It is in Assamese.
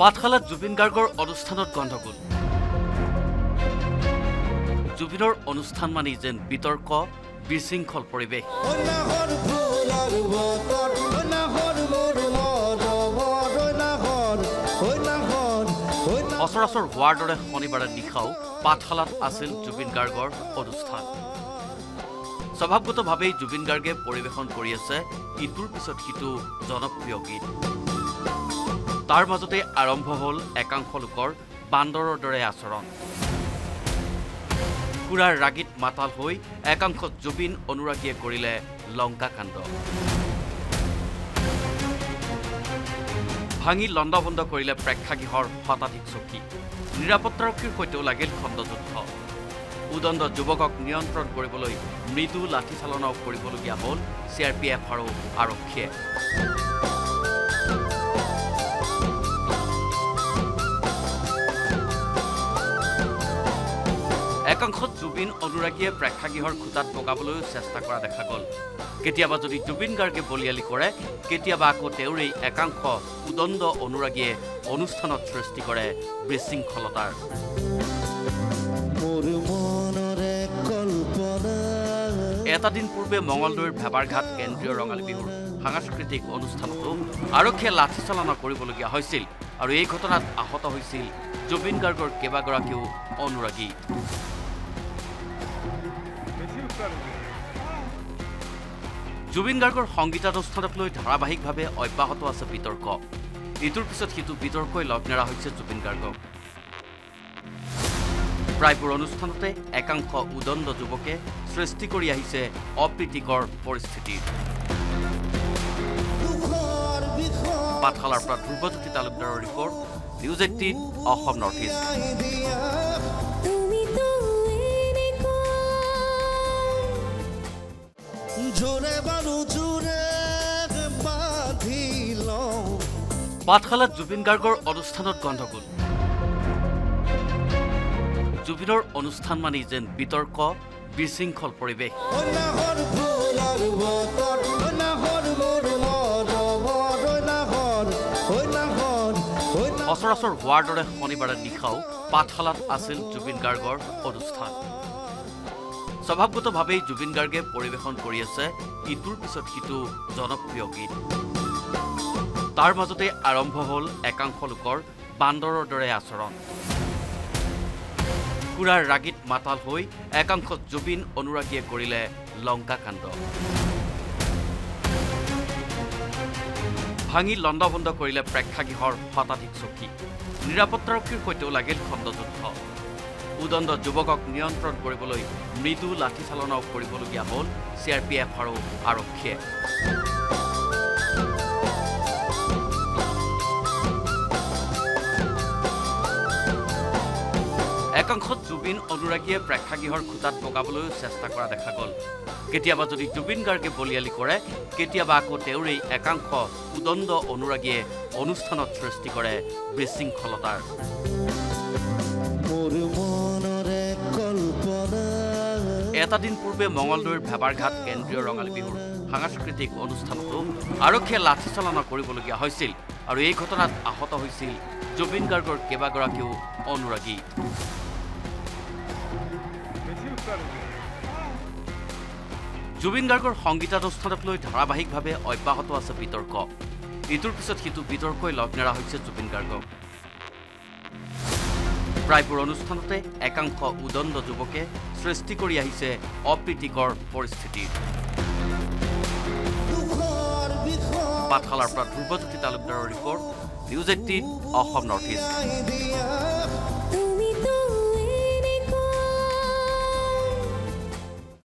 পাঠশালাত জুবিন গাৰ্গৰ অনুষ্ঠানত গণ্ডগোল। জুবিনৰ অনুষ্ঠান মানি যেন বিতৰ্ক বিশৃংখল পৰিৱেশ। সচৰাচৰ হোৱাৰ দৰে শনিবাৰে নিশাও পাঠশালাত আছিল জুবিন গাৰ্গৰ অনুষ্ঠান। স্বভাৱগতভাৱেই জুবিন গাৰ্গে পৰিৱেশন কৰি আছে ইটোৰ পিছত সিটো জনপ্ৰিয় গীত। তাৰ মাজতে আৰম্ভ হ'ল একাংশ লোকৰ বান্দৰৰ দৰে আচৰণ। সুৰাৰ ৰাগীত মাতাল হৈ একাংশ জুবিন অনুৰাগীয়ে কৰিলে লংকাকাণ্ড। ভাঙি লণ্ডভণ্ড কৰিলে প্ৰেক্ষাগৃহৰ শতাধিক চকী। নিৰাপত্তাৰক্ষীৰ সৈতেও লাগিল খণ্ডযুদ্ধ। উদণ্ড যুৱকক নিয়ন্ত্ৰণ কৰিবলৈ মৃদু লাঠিচালনাও কৰিবলগীয়া হ'ল চি আৰ পি এফ আৰু আৰক্ষীয়ে। একাংশ জুবিন অনুৰাগীয়ে প্ৰেক্ষাগৃহৰ খুটাত বগাবলৈও চেষ্টা কৰা দেখা গ'ল। কেতিয়াবা যদি জুবিন গাৰ্গে বলিয়ালি কৰে কেতিয়াবা আকৌ তেওঁৰেই একাংশ উদণ্ড অনুৰাগীয়ে অনুষ্ঠানত সৃষ্টি কৰে বিশৃংখলতাৰ। এটা দিন পূৰ্বে মঙলদৈৰ ভেবাৰঘাট কেন্দ্ৰীয় ৰঙালী বিহুৰ সাংস্কৃতিক অনুষ্ঠানতো আৰক্ষীয়ে লাঠিচালনা কৰিবলগীয়া হৈছিল আৰু এই ঘটনাত আহত হৈছিল জুবিন গাৰ্গৰ কেইবাগৰাকীও অনুৰাগী। জুবিন গাৰ্গৰ সংগীতানুষ্ঠানক লৈ ধাৰাবাহিকভাৱে অব্যাহত আছে বিতৰ্ক। ইটোৰ পিছত সিটো বিতৰ্কই লগ নেৰা হৈছে জুবিন গাৰ্গক। প্ৰায়বোৰ অনুষ্ঠানতে একাংশ উদণ্ড যুৱকে সৃষ্টি কৰি আহিছে অপ্ৰীতিকৰ বিষয় পাঠশালাৰ পৰা ধ্ৰুৱজ্যোতি তালুকদাৰৰ report news eighteen Assam north east. পাঠশালাত Zubeen গাৰ্গৰ অনুষ্ঠানত গণ্ডগোল। জুবিনৰ অনুষ্ঠান মানি যেন বিতৰ্ক বিশৃংখল পৰিৱেশ। সচৰাচৰ হোৱাৰ দৰে শনিবাৰে নিশাও পাঠশালাত আছিল জুবিন গাৰ্গৰ অনুষ্ঠান। স্বভাৱগতভাৱেই জুবিন গাৰ্গে পৰিৱেশন কৰি আছে ইটোৰ পিছত সিটো জনপ্ৰিয় গীত। তাৰ মাজতে আৰম্ভ হ'ল একাংশ লোকৰ বান্দৰৰ দৰে আচৰণ। সুৰাৰ ৰাগীত মাতাল হৈ একাংশ জুবিন অনুৰাগীয়ে কৰিলে লংকাকাণ্ড ভাঙি লণ্ডভণ্ড কৰিলে প্ৰেক্ষাগৃহৰ শতাধিক চকী। নিৰাপত্তাৰক্ষীৰ সৈতেও লাগিল খণ্ডযুদ্ধ। উদণ্ড যুৱকক নিয়ন্ত্ৰণ কৰিবলৈ মৃদু লাঠিচালনাও কৰিবলগীয়া হ'ল চি আৰ পি এফ আৰু আৰক্ষীয়ে। একাংশ জুবিন অনুৰাগীয়ে প্ৰেক্ষাগৃহৰ খুটাত বগাবলৈও চেষ্টা কৰা দেখা গ'ল। কেতিয়াবা যদি জুবিন গাৰ্গে বলিয়ালি কৰে কেতিয়াবা আকৌ তেওঁৰেই একাংশ উদণ্ড অনুৰাগীয়ে অনুষ্ঠানত সৃষ্টি কৰে বিশৃংখলতাৰ। এটা দিন পূৰ্বে মঙলদৈৰ ভেবাৰঘাট কেন্দ্ৰীয় ৰঙালী বিহুৰ সাংস্কৃতিক অনুষ্ঠানতো আৰক্ষীয়ে লাঠিচালনা কৰিবলগীয়া হৈছিল আৰু এই ঘটনাত আহত হৈছিল জুবিন গাৰ্গৰ কেইবাগৰাকীও অনুৰাগী। জুবিন গাৰ্গৰ সংগীতানুষ্ঠানক লৈ ধাৰাবাহিকভাৱে অব্যাহত আছে বিতৰ্ক। ইটোৰ পিছত সিটো বিতৰ্কই লগ নেৰা হৈছে জুবিন গাৰ্গক। প্ৰায়বোৰ অনুষ্ঠানতে একাংশ উদণ্ড যুৱকে সৃষ্টি কৰি আহিছে অপ্ৰীতিকৰ বিষয় পাঠশালাৰ পৰা ধ্ৰুৱজ্যোতি তালুকদাৰৰ report news eighteen Assam north east.